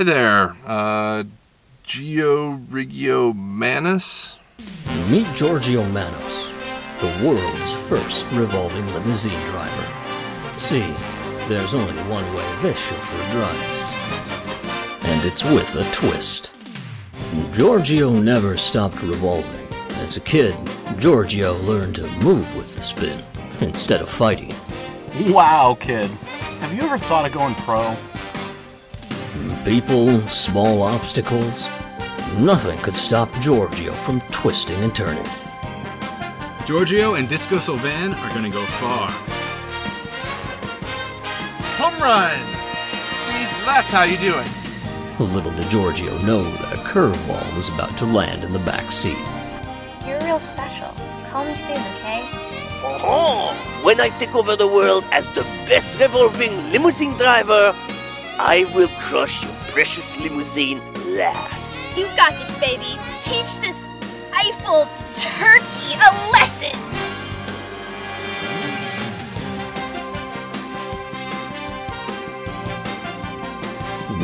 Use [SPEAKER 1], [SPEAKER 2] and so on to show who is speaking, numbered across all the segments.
[SPEAKER 1] Hi there, uh, Gio Rigio Manus?
[SPEAKER 2] Meet Georgio Manos, the world's first revolving limousine driver. See, there's only one way this chauffeur drives. And it's with a twist. Georgio never stopped revolving. As a kid, Georgio learned to move with the spin instead of fighting.
[SPEAKER 3] Wow, kid. Have you ever thought of going pro?
[SPEAKER 2] People, small obstacles, nothing could stop Georgio from twisting and turning.
[SPEAKER 4] Georgio and Disco Sylvan are gonna go far.
[SPEAKER 1] Home run! See, that's how you do it.
[SPEAKER 2] Little did Georgio know that a curveball was about to land in the back seat.
[SPEAKER 5] You're real special. Call me soon, okay?
[SPEAKER 6] Oh, when I take over the world as the best revolving limousine driver, I will crush your precious limousine last.
[SPEAKER 5] You've got this, baby. Teach this Eiffel turkey a lesson.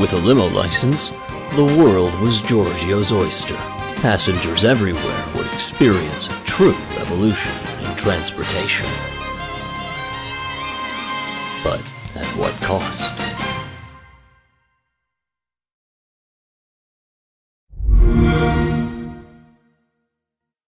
[SPEAKER 2] With a limo license, the world was Georgio's oyster. Passengers everywhere would experience a true revolution in transportation. But at what cost?